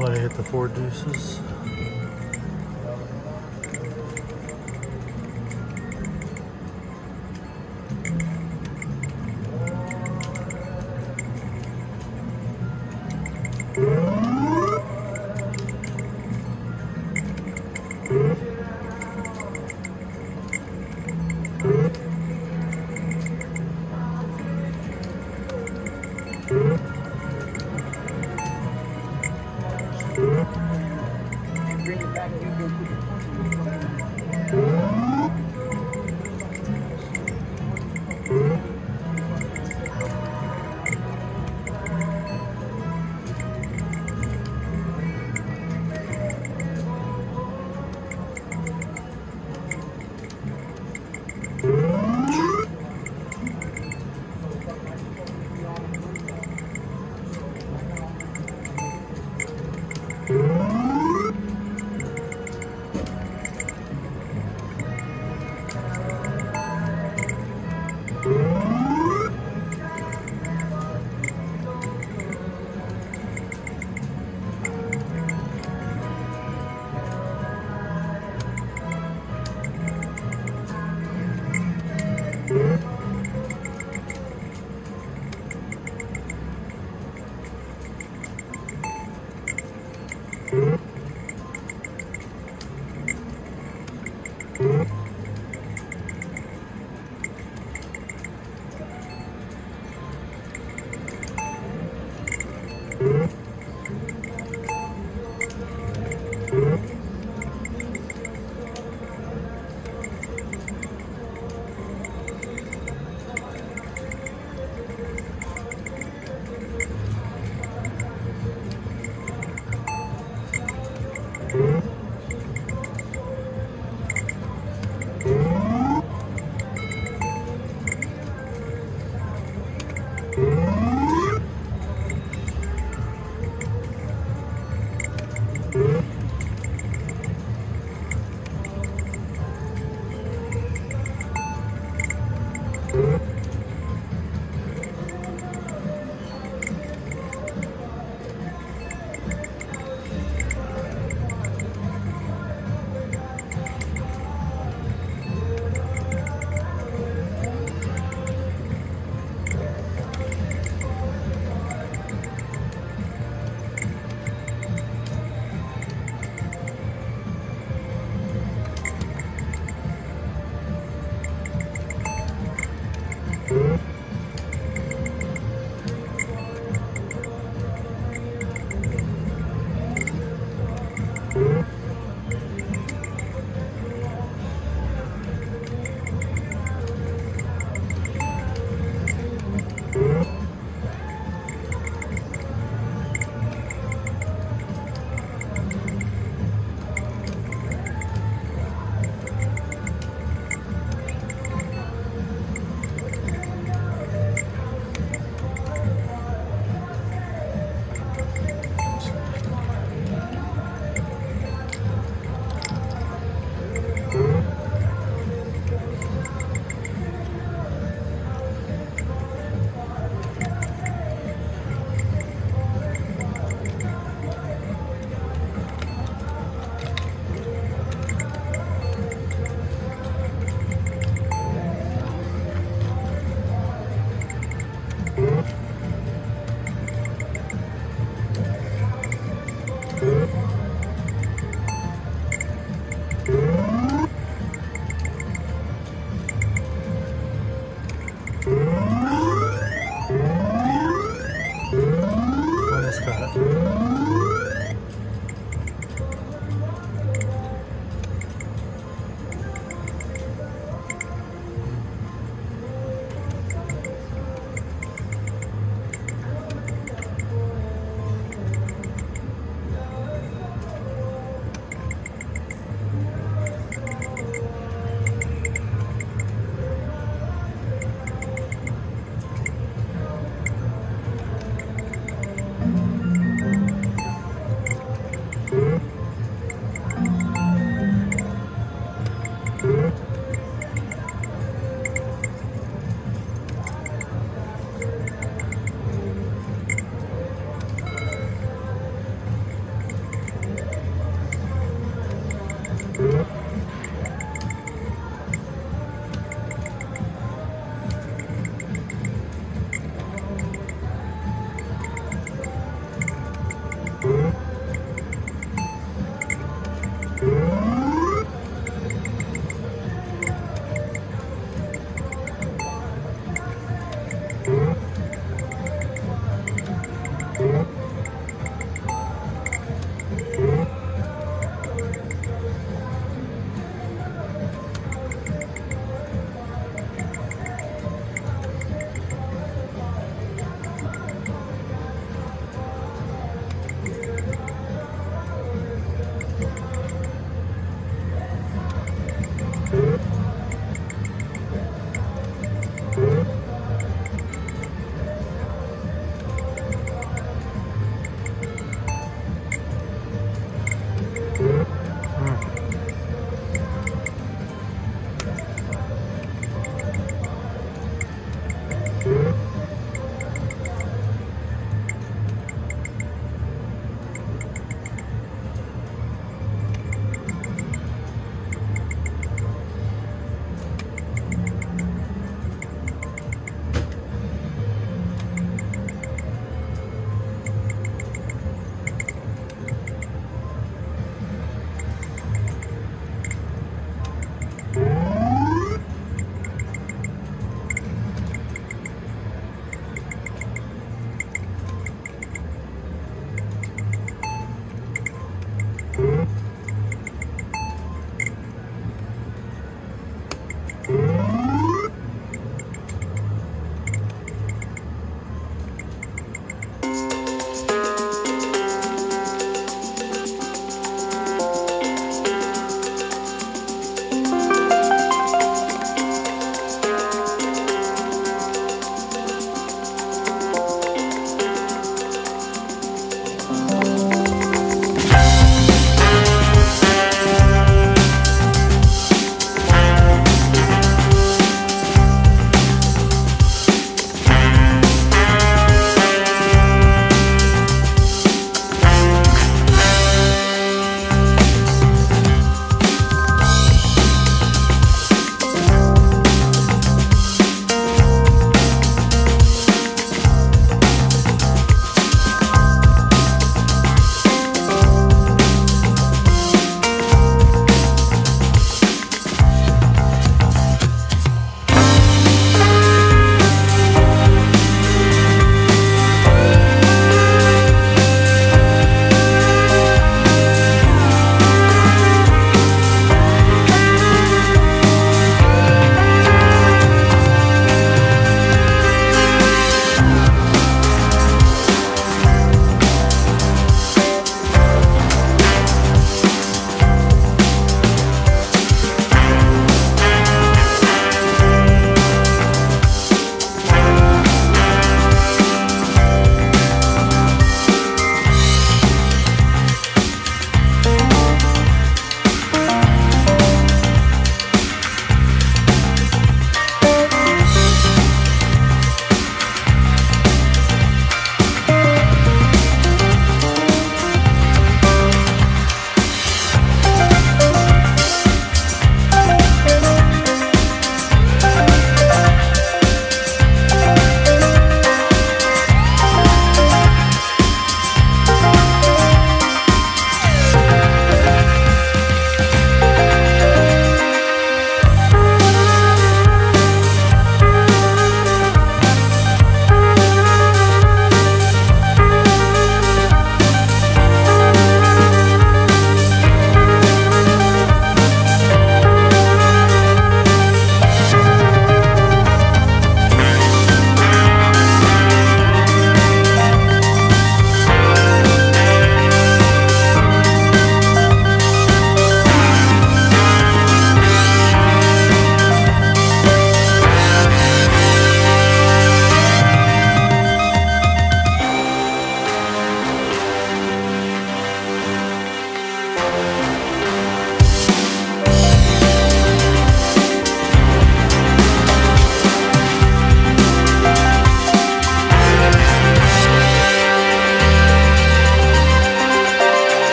Somebody hit the four deuces. Ajá.